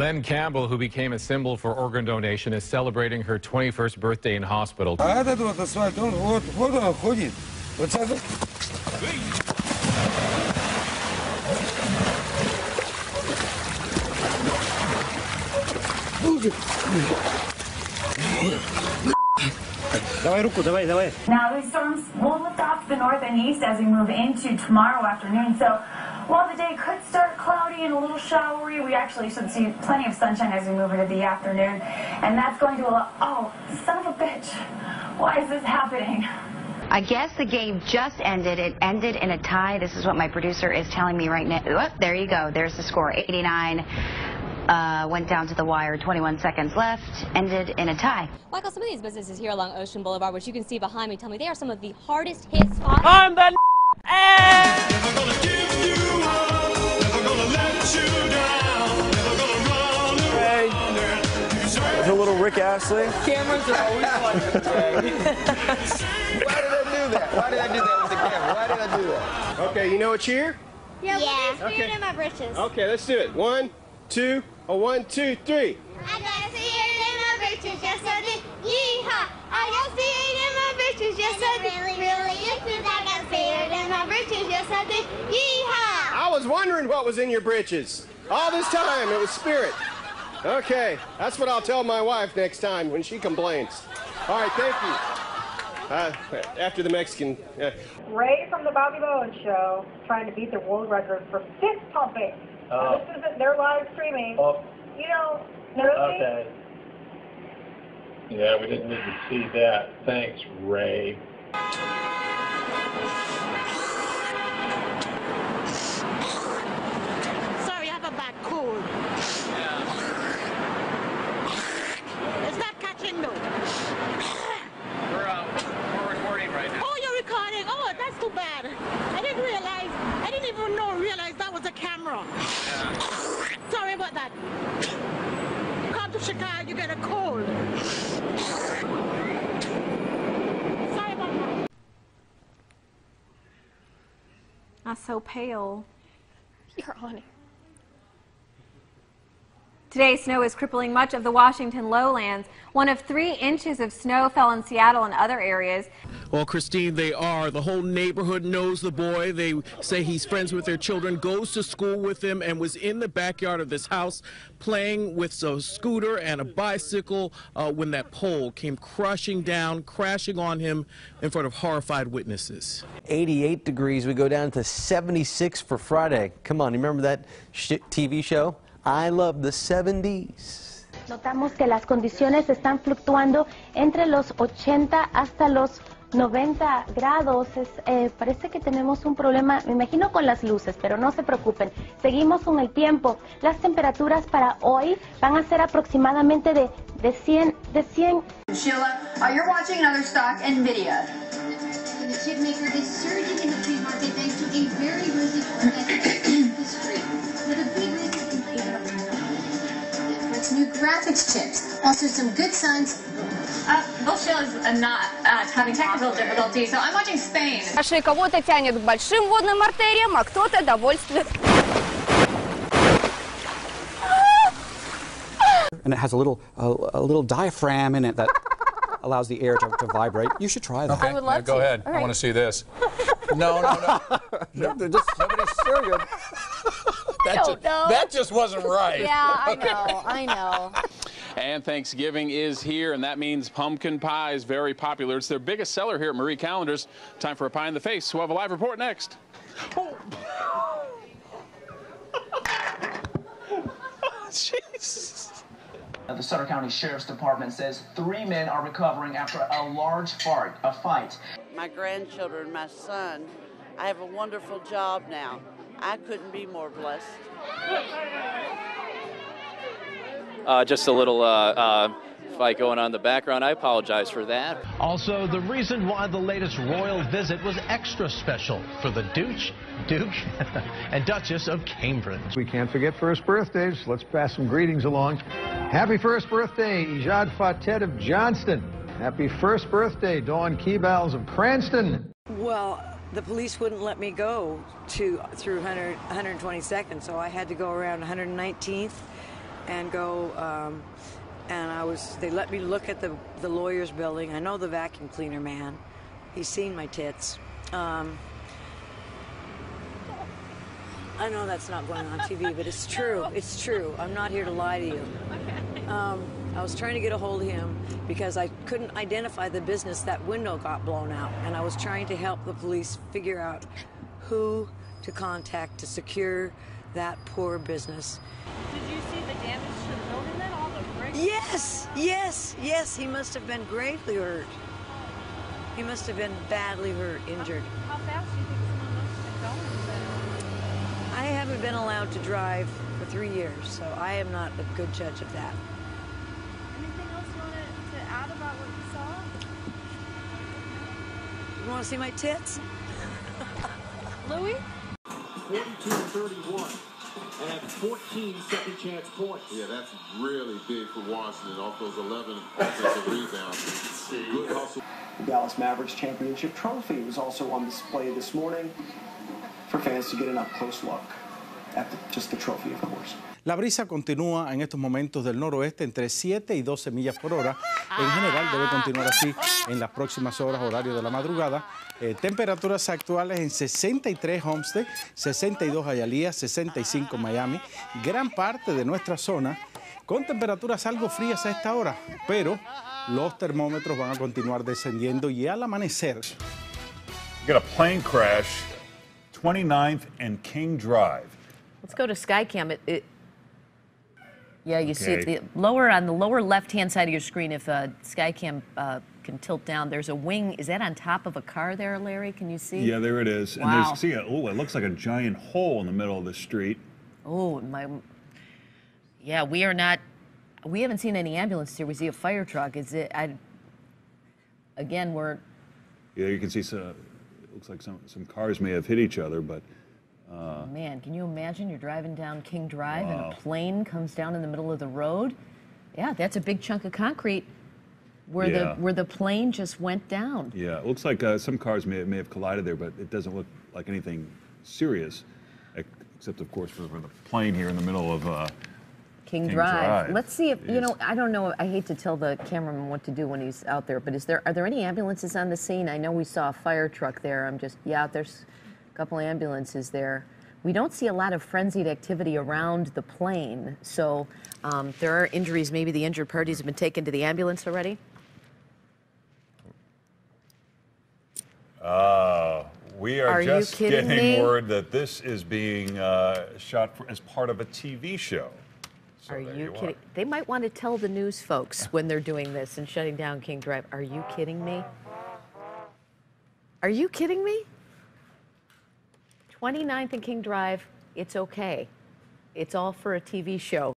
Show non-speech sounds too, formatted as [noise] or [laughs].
Len Campbell, who became a symbol for organ donation, is celebrating her 21st birthday in hospital. Now these storms will lift off the north and east as we move into tomorrow afternoon. So while the day could start cloudy and a little showery, we actually should see plenty of sunshine as we move into the afternoon. And that's going to allow. Oh, son of a bitch. Why is this happening? I guess the game just ended. It ended in a tie. This is what my producer is telling me right now. Oh, there you go. There's the score. 89 uh, went down to the wire. 21 seconds left. Ended in a tie. Michael, some of these businesses here along Ocean Boulevard, which you can see behind me, tell me they are some of the hardest hit spots. I'm the Ray. There's a little Rick Astley. Cameras are always like [laughs] Why did I do that? Why did I do that with the camera? Why did I do that? Okay, you know a cheer? Yeah, yeah. Okay. in my britches. Okay, let's do it. One, two, a one, two, three. Wondering what was in your britches. All this time, it was spirit. Okay, that's what I'll tell my wife next time when she complains. All right, thank you. Uh, after the Mexican. Uh, Ray from the Bobby Bones Show trying to beat the world record for fist pumping. Oh. This isn't their live streaming. Oh, You know, really? okay. Yeah, we didn't need to see that. Thanks, Ray. Sorry, I have a bad cold. It's not catching though. We're, uh, we're recording right now. Oh, you're recording? Oh, that's too bad. I didn't realize. I didn't even know realize that was a camera. Sorry about that. Come to Chicago, you get a cold. Sorry about that. I'm so pale. You're on it. Today, snow is crippling much of the Washington lowlands. One of three inches of snow fell in Seattle and other areas. Well, Christine, they are. The whole neighborhood knows the boy. They say he's friends with their children, goes to school with them, and was in the backyard of this house playing with a scooter and a bicycle uh, when that pole came crushing down, crashing on him in front of horrified witnesses. 88 degrees. We go down to 76 for Friday. Come on, you remember that sh TV show? I love the 70s. Notamos que las condiciones están fluctuando entre los 80 hasta los 90 grados. Es, eh, parece que tenemos un problema, me imagino con las luces, pero no se preocupen. Seguimos con el tiempo. Las temperaturas para hoy van a ser aproximadamente de, de 100, de 100 Sheila, uh, you're watching another stock NVIDIA. The chip maker is surging in the free market thanks to a very rosy forecast history. With a big new graphics chips. Also some good signs. Uh, well, Sheila's uh, not uh, having technical difficulties, so I'm watching Spain. Шеи кого-то тянет к большим водным артериям, а кто-то довольствует. And it has a little a, a little diaphragm in it that allows the air to, to vibrate. You should try that. I would love go to. ahead. All I right. want to see this. [laughs] No, no, no. No, they're [laughs] just Nobody's serious. That, don't just, know. that just wasn't right. Yeah, I know, I know. [laughs] And Thanksgiving is here, and that means pumpkin pie is very popular. It's their biggest seller here at Marie Callender's. Time for a pie in the face. We'll have a live report next. Oh. [laughs] Jesus. Uh, the Sutter County Sheriff's Department says three men are recovering after a large fart, a fight. my grandchildren, my son. I have a wonderful job now. I couldn't be more blessed. Uh, just a little uh, uh, fight going on in the background. I apologize for that. Also, the reason why the latest royal visit was extra special for the Duke, Duke, [laughs] and Duchess of Cambridge. We can't forget first birthdays. Let's pass some greetings along. Happy first birthday, Ijad Fatet of Johnston. Happy first birthday, Dawn Keybells of Cranston. Well, the police wouldn't let me go to through 100, 122nd, so I had to go around 119th and go. Um, and I was. They let me look at the the lawyer's building. I know the vacuum cleaner man. He's seen my tits. Um, I know that's not going on TV, but it's true. It's true. I'm not here to lie to you. [laughs] Um, I was trying to get a hold of him because I couldn't identify the business. That window got blown out, and I was trying to help the police figure out who to contact to secure that poor business. Did you see the damage to the building then? All the bricks? Yes, yes, yes. He must have been gravely hurt. He must have been badly hurt, injured. How fast do you think someone must have been going? I haven't been allowed to drive for three years, so I am not a good judge of that. Anything else you wanted to add about what you saw? You want to see my tits? [laughs] Louis? 42-31 and at 14 second chance points. Yeah, that's really big for Washington off those 11 offensive rebounds. Good hustle. The Dallas Mavericks championship trophy was also on display this morning for fans to get an up-close look at the, just the trophy, of course. La brisa continúa en estos momentos del noroeste entre 7 y 12 millas por hora. En general debe continuar así en las próximas horas, horario de la madrugada. Eh, temperaturas actuales en 63 Homestead, 62 Hialeah, 65 Miami. Gran parte de nuestra zona con temperaturas algo frías a esta hora, pero los termómetros van a continuar descendiendo y al amanecer Got a plane crash, 29th and King Drive. Let's go to Skycam. It, it, yeah, you see it, the lower on the lower left-hand side of your screen. If uh, Skycam uh, can tilt down, there's a wing. Is that on top of a car there, Larry? Can you see? Yeah, there it is. And Wow. there's see, it. oh, it looks like a giant hole in the middle of the street. Oh my. Yeah, we are not. We haven't seen any ambulances here. We see a fire truck. Is it? I. Again, we're. Yeah, you can see some. It looks like some some cars may have hit each other, but uh, Man, can you imagine? You're driving down King Drive and a plane comes down in the middle of the road. Yeah, that's a big chunk of concrete where Yeah. the where the plane just went down. yeah, it looks like uh, some cars may may have collided there, but it doesn't look like anything serious, except of course for, for the plane here in the middle of. Uh, King, King Drive. Drive. Let's see if you know. I don't know. I hate to tell the cameraman what to do when he's out there, but is there are there any ambulances on the scene? I know we saw a fire truck there. I'm just yeah. There's couple ambulances there. We don't see a lot of frenzied activity around the plane, so um, there are injuries. Maybe the injured parties have been taken to the ambulance already. Uh, we are, Are just getting me? word that this is being uh, shot for, as part of a TV show. So are you you kidding? They might want to tell the news folks when they're doing this and shutting down King Drive. Are you kidding me? Are you kidding me? 29th and King Drive, it's okay. It's all for a TV show.